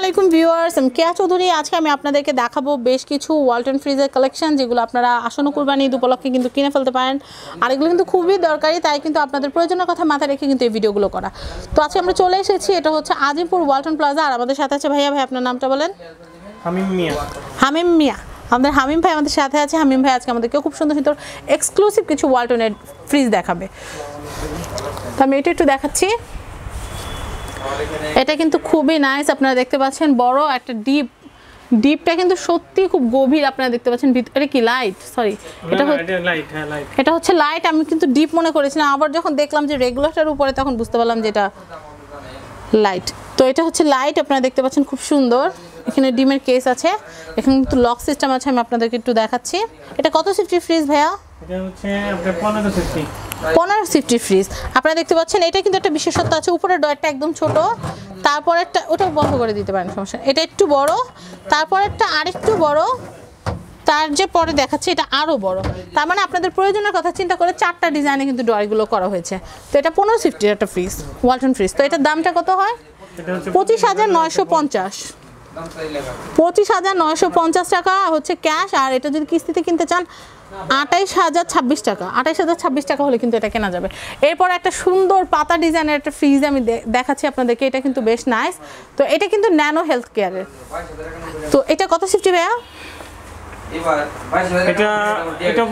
আলাইকুম ভিউয়ার্স আমি কেয়া চৌধুরী। আজকে আমি আপনাদেরকে দেখাবো বেশ কিছু ওয়ালটন ফ্রিজের কালেকশন যেগুলো আপনারা আসন্ন কুরবানি ঈদ উপলক্ষে কিন্তু কিনে ফেলতে পারেন। আর এগুলো কিন্তু খুবই দরকারি তাই কিন্তু আপনাদের প্রয়োজনের কথা মাথায় রেখে কিন্তু এই ভিডিওগুলো করা। তো আজকে আমরা চলে এসেছি এটা হচ্ছে আজিমপুর ওয়ালটন প্লাজা আর আমাদের সাথে আছে ভাইয়া ভাই আপনার নামটা বলেন? হামিম মিয়া। হামিম মিয়া। আমাদের হামিম ভাই আমাদের সাথে আছে। হামিম ভাই আজকে আমাদেরকে খুব সুন্দর সুন্দর এক্সক্লুসিভ কিছু ওয়ালটনের ফ্রিজ দেখাবে। তো আমি এটা একটু দেখাচ্ছি। এটা কিন্তু খুবই নাইস আপনারা দেখতে পাচ্ছেন বড় একটা ডিপ ডিপটা কিন্তু সত্যি খুব গভীর আপনারা দেখতে পাচ্ছেন ভিত- এটা কি লাইট সরি এটা হচ্ছে এটা লাইট হ্যাঁ এটা হচ্ছে লাইট আমি কিন্তু ডিপ মনে করেছিলাম আবার যখন দেখলাম যে রেগুলেটর উপরে তখন বুঝতে পারলাম যে এটা লাইট তো এটা হচ্ছে লাইট আপনারা দেখতে পাচ্ছেন খুব সুন্দর। এখানে ডিমের কেস আছে এখানে কিন্তু লক সিস্টেম আছে আমি আপনাদেরকে একটু দেখাচ্ছি। এটা কত সিফটি ফ্রিজ ভাইয়া? পনেরো সিফটি ফ্রিজ আপনারা দেখতে পাচ্ছেন এটা কিন্তু একটা বিশেষত্ব আছে ডয়ারটা একদম ছোট। তারপর একটা ওটা বন্ধ করে দিতে পারেন সমস্যা এটা একটু বড় তারপর একটা আরেকটু বড়। তার যে পরে দেখাচ্ছে এটা আরও বড়। তার মানে আপনাদের প্রয়োজনের কথা চিন্তা করে চারটা ডিজাইনে কিন্তু ডয়ারগুলো করা হয়েছে। তো এটা পনেরো সিফটির একটা ফ্রিজ ওয়ালটন ফ্রিজ তো এটার দামটা কত হয়? পঁচিশ হাজার নয়শো পঞ্চাশ। পঁচিশ হাজার নয়শো পঞ্চাশ টাকা হচ্ছে ক্যাশ, আর এটা যদি কিস্তিতে কিনতে চান আঠাইশ হাজার ছাব্বিশ টাকা। আঠাইশ হাজার ছাব্বিশ টাকা হলে কিন্তু এটা কেনা যাবে। এরপর একটা সুন্দর পাতা ডিজাইনের একটা ফ্রিজ আমি দেখাচ্ছি আপনাদেরকে, এটা কিন্তু বেশ নাইস তো এটা কিন্তু ন্যানো হেলথ কেয়ারের তো এটা কত সিফটি ভাইয়া? এটা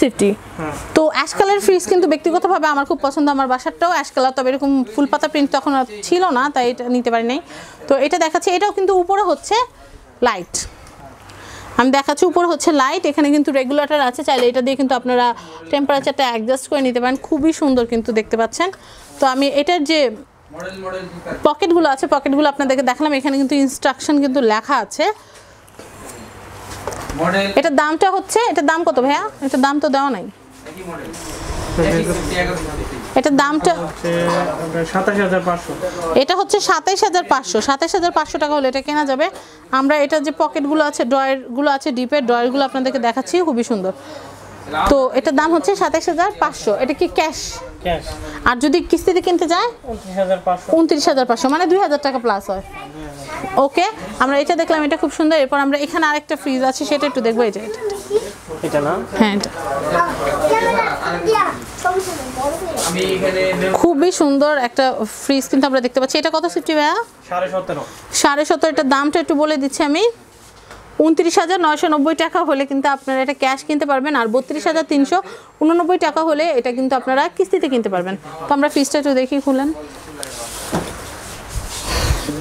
সিফটি। হ্যাঁ। তো অ্যাশ কালার ফ্রিজ কিন্তু ব্যক্তিগতভাবে আমার খুব পছন্দ। আমার বাসারটাও অ্যাশ কালার তবে এরকম ফুল পাতা প্রিন্ট তখন আর ছিল না তাই এটা নিতে পারি নাই। তো এটা দেখাচ্ছি। এটাও কিন্তু উপরে হচ্ছে লাইট আমি দেখাচ্ছি উপরে হচ্ছে লাইট এখানে কিন্তু রেগুলেটর আছে। চাইলে এটা দিয়ে কিন্তু আপনারা টেম্পারেচারটা অ্যাডজাস্ট করে নিতে পারেন। খুবই সুন্দর কিন্তু দেখতে পাচ্ছেন। তো আমি এটার যে পকেটগুলো আছে পকেটগুলো আপনাদেরকে দেখালাম। এখানে কিন্তু ইনস্ট্রাকশন কিন্তু লেখা আছে। মডেল? এটার দামটা হচ্ছে এটা দাম কত ভাইয়া? এটা দাম তো দেওয়া নাই। এটার দামটা এটা হচ্ছে সাতাইশ হাজার পাঁচশো। সাতাইশ হাজার পাঁচশো। টাকা হলে এটা কেনা যাবে। আমরা এটার যে পকেটগুলো আছে ড্রয়ারগুলো আছে ডিপের ড্রয়ারগুলো আপনাদেরকে দেখাচ্ছি খুবই সুন্দর। তো এটার দাম হচ্ছে সাতাইশ হাজার পাঁচশো। এটা কি ক্যাশ? ক্যাশ। আর যদি কিস্তিতে কিনতে যায় উনত্রিশ হাজার পাঁচশো। মানে দুই হাজার টাকা প্লাস হয়। ওকে আমরা এটা দেখলাম এটা খুব সুন্দর। এরপর আমরা এখানে আরেকটা ফ্রিজ আছে সেটা একটু দেখব এটা। এটা, না? হ্যাঁ এটা। আমি এখানে খুবই সুন্দর একটা ফ্রিজ কিন্তু আমরা দেখতে পাচ্ছি। এটা কত সিফটি ভাইয়া? সাড়ে সতেরো। সাড়ে সতেরো এটার দামটা একটু বলে দিচ্ছি আমি। উনত্রিশ হাজার নয়শো নব্বই টাকা হলে কিন্তু আপনারা এটা ক্যাশ কিনতে পারবেন, আর বত্রিশ হাজার তিনশো উননব্বই টাকা হলে এটা কিন্তু আপনারা কিস্তিতে কিনতে পারবেন। তো আমরা ফিজটা একটু দেখি, খুলেন।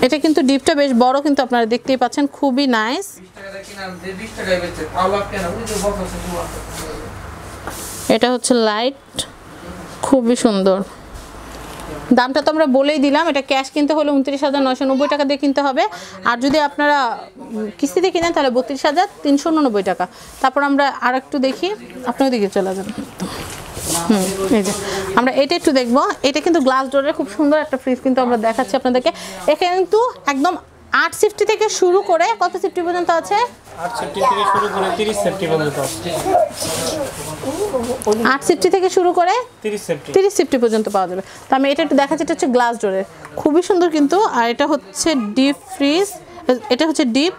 এটা কিন্তু ডিপটা বেশ বড় কিন্তু আপনারা দেখতেই পাচ্ছেন, খুবই নাইস। এটা হচ্ছে লাইট খুবই সুন্দর। দামটা তো আমরা বলেই দিলাম, এটা ক্যাশ কিনতে হলে উনত্রিশ হাজার নশো নব্বই টাকা দিয়ে কিনতে হবে। আর যদি আপনারা কিস্তিতে কিনেন, তাহলে বত্রিশ হাজার তিনশো উননব্বই টাকা। তারপর আমরা আর একটু দেখি আপনার দিকে চলে যাবেন হুম, এই যে, আমরা এটা একটু দেখব। এটা কিন্তু গ্লাস ডোরের খুব সুন্দর একটা ফ্রিজ কিন্তু আমরা দেখাচ্ছি আপনাদেরকে। এখানে কিন্তু একদম আট সিফটি থেকে শুরু করে কত সিফটি পর্যন্ত আছে? আট সেফটি থেকে শুরু করে তিরিশ সেফটি পর্যন্ত পাওয়া যাবে। তো আমি এটা একটু দেখাচ্ছি এটা হচ্ছে গ্লাস ডোরের খুবই সুন্দর কিন্তু আর এটা হচ্ছে ডিপ ফ্রিজ এটা হচ্ছে ডিপ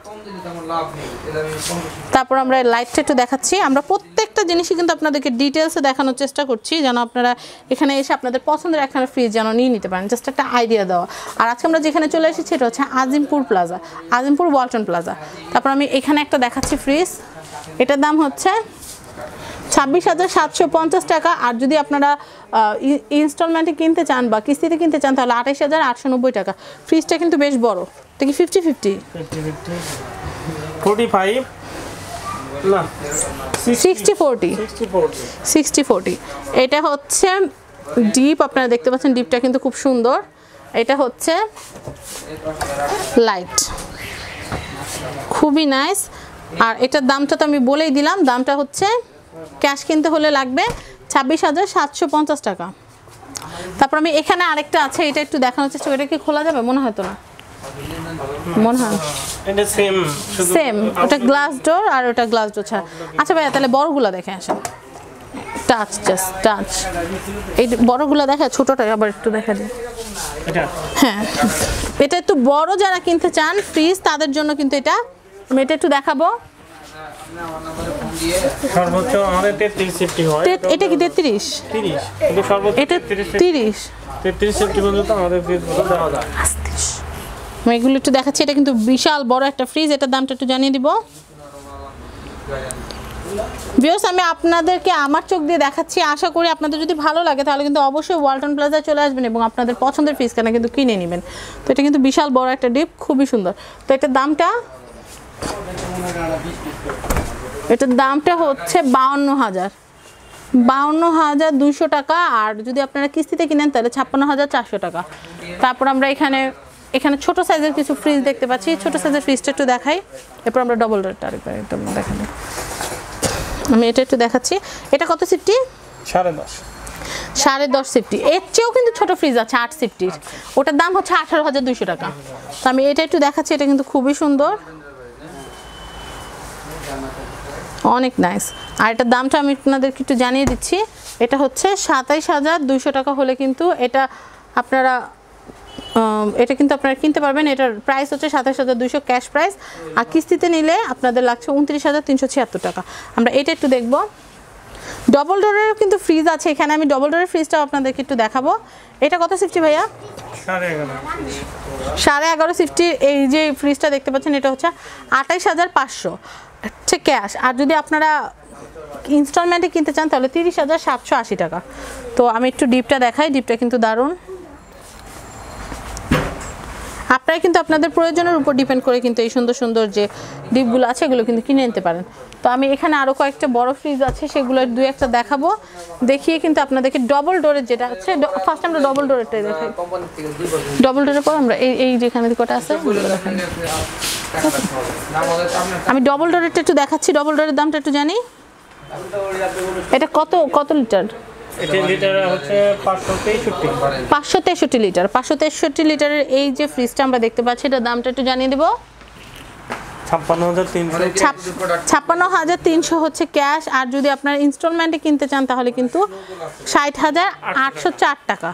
তারপর আমরা লাইটটা একটু দেখাচ্ছি। আমরা প্রত্যেকটা জিনিসই কিন্তু আপনাদেরকে ডিটেলসে দেখানোর চেষ্টা করছি যেন আপনারা এখানে এসে আপনাদের পছন্দের একখানা ফ্রিজ যেন নিয়ে নিতে পারেন। জাস্ট একটা আইডিয়া দেওয়া। আর আজকে আমরা যেখানে চলে এসেছি এটা হচ্ছে Azimpur plaza Azimpur Walton plaza তারপর আমি এখানে একটা দেখাচ্ছি ফ্রিজ এটার দাম হচ্ছে ছাব্বিশ হাজার সাতশো পঞ্চাশ টাকা। আর যদি আপনারা ইনস্টলমেন্টে কিনতে চান বা কিস্তিতে কিনতে চান তাহলে আঠাইশ হাজার আটশো নব্বই টাকা। ফ্রিজটা কিন্তু বেশ বড়। এটা কি fifty fifty forty five no sixty forty sixty forty এটা হচ্ছে ডিপ আপনারা দেখতে পাচ্ছেন ডিপটা কিন্তু খুব সুন্দর। এটা হচ্ছে লাইট খুবই নাইস আর এটার দামটা তো আমি বলেই দিলাম দামটা হচ্ছে ক্যাশ কিনতে হলে লাগবে ছাব্বিশ হাজার সাতশো পঞ্চাশ টাকা। তারপর আমি এখানে আরেকটা আছে এটা একটু দেখানোর চেষ্টা এটা কি খোলা যাবে? মনে হয় তো না। মনে হয় এটা সেম সেম ওটা গ্লাস ডোর আর ওটা গ্লাস ডোর ছাড়া। আচ্ছা ভাইয়া তাহলে বড়গুলো দেখে আসেন টাচ জাস্ট টাচ এই বড়গুলো দেখা ছোটটা আবার একটু দেখা দিই। হ্যাঁ। এটা একটু বড় যারা কিনতে চান ফ্রিজ তাদের জন্য কিন্তু এটা। আমি এটা একটু দেখাবো। সর্বোচ্চ আমাদের তেত্রিশ সেফটি হয়। এটা কি তেত্রিশ? তিরিশ। কিন্তু সর্বোচ্চ এটা তিরিশ তিরিশ। তেত্রিশ সেফটি পর্যন্ত আমাদের ফ্রিজগুলো দেওয়া যায়। আমি এগুলো একটু দেখাচ্ছি, এটা কিন্তু বিশাল বড় একটা ফ্রিজ এটার দামটা একটু জানিয়ে দিব। বিয়স আমি আপনাদেরকে আমার চোখ দিয়ে দেখাচ্ছি, আশা করি আপনাদের যদি ভালো লাগে, তাহলে কিন্তু অবশ্যই ওয়ালটন প্লাজায় চলে আসবেন এবং আপনাদের পছন্দের ফ্রিজ কেনা কিন্তু কিনে নেবেন। তো এটা কিন্তু বিশাল বড় একটা ডিপ খুবই সুন্দর। তো এটার দামটা? এটার দামটা হচ্ছে বাউন্ন হাজার। বাউন্ন হাজার দুশো টাকা, আর যদি আপনারা কিস্তিতে কিনেন, তাহলে ছাপ্পান্ন হাজার চারশো টাকা। তারপর আমরা এখানে এখানে ছোট সাইজের কিছু ফ্রিজ দেখতে পাচ্ছি। ছোট সাইজের ফ্রিজটা একটু দেখাই। এরপর আমরা ডবল রেটটা আরেকবার একদম দেখাবো। আমি এটা একটু দেখাচ্ছি। এটা কত সিফটি? সাড়ে দশ। সাড়ে দশ সিফটি। এর চেয়েও কিন্তু ছোট ফ্রিজ আছে আট সিফটির। ওটার দাম হচ্ছে আঠারো হাজার দুশো টাকা। তো আমি এটা একটু দেখাচ্ছি এটা কিন্তু খুবই সুন্দর। অনেক নাইস আর এটার দামটা আমি আপনাদেরকে একটু জানিয়ে দিচ্ছি। এটা হচ্ছে সাতাইশ হাজার দুশো টাকা হলে কিন্তু এটা আপনারা এটা কিন্তু আপনারা কিনতে পারবেন। এটার প্রাইস হচ্ছে সাতাশ হাজার দুশো ক্যাশ প্রাইস আর কিস্তিতে নিলে আপনাদের লাগছে উনত্রিশ হাজার তিনশো ছিয়াত্তর টাকা। আমরা এটা একটু দেখব। ডবল ডোরের কিন্তু ফ্রিজ আছে। এখানে আমি ডবল ডোরের ফ্রিজটাও আপনাদেরকে একটু দেখাবো। এটা কত সিফটি ভাইয়া? সাড়ে এগারো। সাড়ে এগারো সিফটির এই যে ফ্রিজটা দেখতে পাচ্ছেন এটা হচ্ছে আঠাইশ হাজার পাঁচশো। হচ্ছে ক্যাশ আর যদি আপনারা ইনস্টলমেন্টে কিনতে চান তাহলে তিরিশ হাজার সাতশো আশি টাকা। তো আমি একটু ডিপটা দেখাই। ডিপটা কিন্তু দারুণ। আপনারা কিন্তু আপনাদের প্রয়োজনের উপর ডিপেন্ড করে কিন্তু এই সুন্দর সুন্দর যে ডিপগুলো আছে এগুলো কিন্তু কিনে নিতে পারেন। তো আমি এখানে আরও কয়েকটা বড় ফ্রিজ আছে সেগুলো দু একটা দেখাবো। দেখিয়ে কিন্তু আপনাদেরকে ডবল ডোরের যেটা আছে ফার্স্ট আমরা ডবল ডোরেরটাই দেখাই। দুই বছর। ডবল ডোরের পর আমরা এই এই যেখানে কটা আছে দেখাই। আমি ডবল ডোরেরটা একটু দেখাচ্ছি ডবল ডোরের দামটা একটু জানি। এটা কত কত লিটার পাঁচশো তেষট্টি। লিটার পাঁচশো তেষট্টি লিটারের এই যে ফ্রিজটা আমরা দেখতে পাচ্ছি এটার দামটা একটু জানিয়ে দেবো। ছাপ্পান্ন হাজার তিনশো। ছাপ- ছাপ্পান্ন হাজার তিনশো হচ্ছে ক্যাশ আর যদি আপনার ইনস্টলমেন্টে কিনতে চান তাহলে কিন্তু ষাট হাজার আটশো চার টাকা।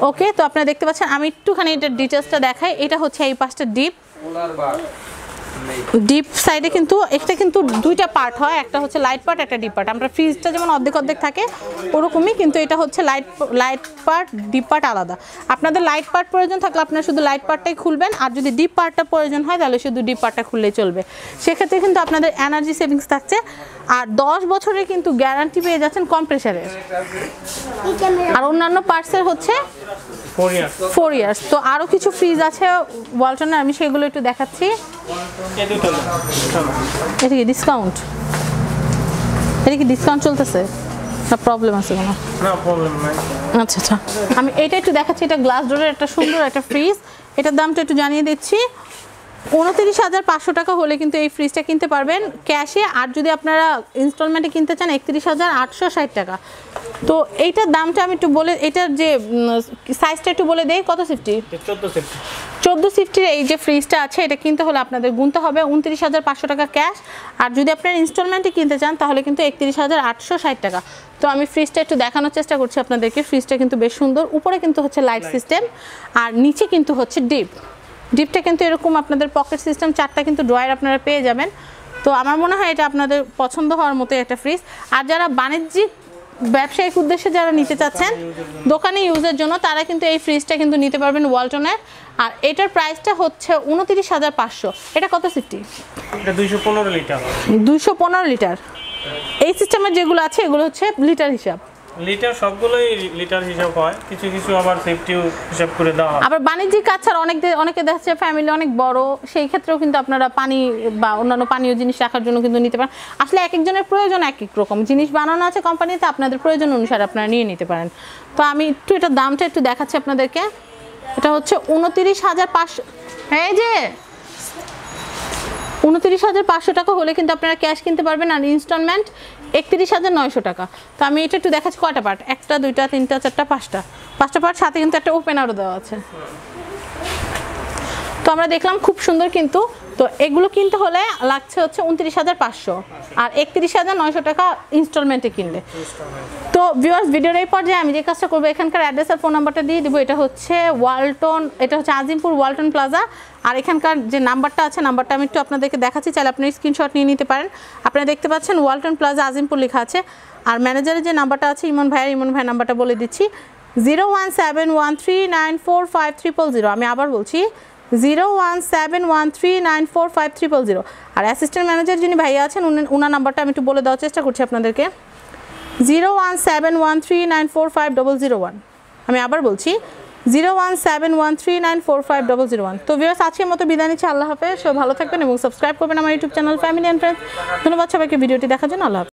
ওকে তো আপনারা দেখতে পাচ্ছেন আমি একটুখানি এটার ডিটেলসটা দেখাই। এটা হচ্ছে এই পাঁচটা ডিপ পোলার বার ডিপ সাইডে কিন্তু এটা কিন্তু দুইটা পার্ট হয় একটা হচ্ছে লাইট পার্ট একটা ডিপ পার্ট আমরা ফ্রিজটা যেমন অর্ধেক অর্ধেক থাকে ওরকমই কিন্তু এটা হচ্ছে light light part deep part আলাদা। আপনাদের লাইট পার্ট প্রয়োজন থাকলে আপনারা শুধু লাইট পার্টটাই খুলবেন আর যদি ডিপ পার্টটা প্রয়োজন হয় তাহলে শুধু ডিপ পার্টটা খুললেই চলবে। সেক্ষেত্রে কিন্তু আপনাদের এনার্জি সেভিংস থাকছে আর দশ বছরের কিন্তু গ্যারান্টি পেয়ে যাচ্ছেন কম্প্রেসারের আর অন্যান্য পার্টসের হচ্ছে ফোর ইয়ার ফোর ইয়ার্স তো আরও কিছু ফ্রিজ আছে ওয়ালটনের আমি সেগুলো একটু দেখাচ্ছি। এটা কি ডিসকাউন্ট এটা কি ডিসকাউন্ট চলতেছে? না প্রবলেম আছে কোনো? না প্রবলেম নাই। আচ্ছা আচ্ছা। আমি এটা একটু দেখাচ্ছি এটা গ্লাস ডোরের একটা সুন্দর একটা ফ্রিজ এটার দামটা একটু জানিয়ে দিচ্ছি। উনত্রিশ হাজার পাঁচশো টাকা হলে কিন্তু এই ফ্রিজটা কিনতে পারবেন। ক্যাশে আর যদি আপনারা ইনস্টলমেন্টে কিনতে চান একত্রিশ হাজার আটশো ষাট টাকা। তো এইটার দামটা আমি একটু বলে এটার যে সাইজটা একটু বলে দেই কত সিফটি চোদ্দ সেফটি সিফটির এই যে ফ্রিজটা আছে এটা কিনতে হলে আপনাদের গুনতে হবে উনত্রিশ হাজার পাঁচশো টাকা ক্যাশ আর যদি আপনারা ইনস্টলমেন্টে কিনতে চান তাহলে কিন্তু একত্রিশ হাজার আটশো ষাট টাকা। তো আমি ফ্রিজটা একটু দেখানোর চেষ্টা করছি আপনাদেরকে। ফ্রিজটা কিন্তু বেশ সুন্দর। উপরে কিন্তু হচ্ছে লাইট সিস্টেম আর নিচে কিন্তু হচ্ছে ডিপ ডিপটা কিন্তু এরকম আপনাদের পকেট সিস্টেম চারটা কিন্তু ড্রয়ার আপনারা পেয়ে যাবেন। তো আমার মনে হয় এটা আপনাদের পছন্দ হওয়ার মতো একটা ফ্রিজ। আর যারা বাণিজ্যিক ব্যবসায়িক উদ্দেশ্যে যারা নিতে চাচ্ছেন দোকানে ইউজের জন্য তারা কিন্তু এই ফ্রিজটা কিন্তু নিতে পারবেন ওয়ালটনের। আর এটার প্রাইসটা হচ্ছে উনত্রিশ হাজার পাঁচশো। এটা কত সিফটি এটা দুইশো পনেরো লিটার। দুইশো পনেরো লিটার। এই সিস্টেমের যেগুলো আছে এগুলো হচ্ছে লিটার হিসাব। লিটার সবগুলোই লিটার হিসাব হয়। কিছু কিছু আবার সেফটিও হিসাব করে হয়। আবার বাণিজ্যিক কাজ অনেক অনেকে দেখা যাচ্ছে ফ্যামিলি অনেক বড়, সেই ক্ষেত্রেও কিন্তু আপনারা পানি বা অন্যান্য পানীয় জিনিস রাখার জন্য কিন্তু নিতে পারেন। আসলে এক একজনের প্রয়োজন এক এক রকম। জিনিস বানানো আছে কোম্পানিতে আপনাদের প্রয়োজন অনুসারে আপনারা নিয়ে নিতে পারেন। তো আমি একটু এটার দামটা একটু দেখাচ্ছি আপনাদেরকে। এটা হচ্ছে উনতিরিশ হাজার পাঁচশো এই যে! উনত্রিশ হাজার পাঁচশো টাকা হলে কিন্তু আপনারা ক্যাশ কিনতে পারবেন আর ইনস্টলমেন্ট একত্রিশ হাজার নয়শো টাকা। তো আমি এটা একটু দেখাচ্ছি কটা পার্ট একটা, দুইটা, তিনটা, চারটা, পাঁচটা। পাঁচটা পার্ট সাথে কিন্তু একটা ওপেনারও দেওয়া আছে। তো আমরা দেখলাম খুব সুন্দর কিন্তু। তো এগুলো কিনতে হলে লাগছে হচ্ছে উনত্রিশ হাজার পাঁচশো। আর একত্রিশ হাজার নয়শো টাকা ইনস্টলমেন্টে কিনলে। তো ভিউয়ার্স ভিডিওর এই পর্যায়ে আমি যে কাজটা করব, এখানকার অ্যাড্রেস আর ফোন নাম্বারটা দিয়ে দিব। এটা হচ্ছে ওয়ালটন, এটা হচ্ছে আজিমপুর ওয়ালটন প্লাজা। আর এখানকার যে নাম্বারটা আছে, নাম্বারটা আমি একটু আপনাদেরকে দেখাচ্ছি, চাইলে আপনি স্ক্রিনশট নিয়ে নিতে পারেন। আপনারা দেখতে পাচ্ছেন ওয়ালটন প্লাজা, আজিমপুর লেখা আছে। আর ম্যানেজারের যে নাম্বারটা আছে, ইমন ভাইয়ের ইমন ভাইয়ের নাম্বারটা বলে দিচ্ছি। Zero one seven one three nine four five triple zero. আমি আবার বলছি zero one seven one three nine four five triple zero. আর অ্যাসিস্ট্যান্ট ম্যানেজার যিনি ভাইয়া আছেন উনার নাম্বারটা আমি একটু বলে দেওয়ার চেষ্টা করছি আপনাদেরকে। Zero one seven one three nine four five double zero one. আমি আবার বলছি, zero one seven one three nine four five double zero one. তো ভিউয়ার্স আজকের মতো বিদায় নিচ্ছি, আল্লাহ হাফেজ। সব ভালো থাকবেন এবং সাবস্ক্রাইব করবেন আমার YouTube channel family and friends ধন্যবাদ সবাইকে, ভিডিওটি দেখার জন্য আল্লাহ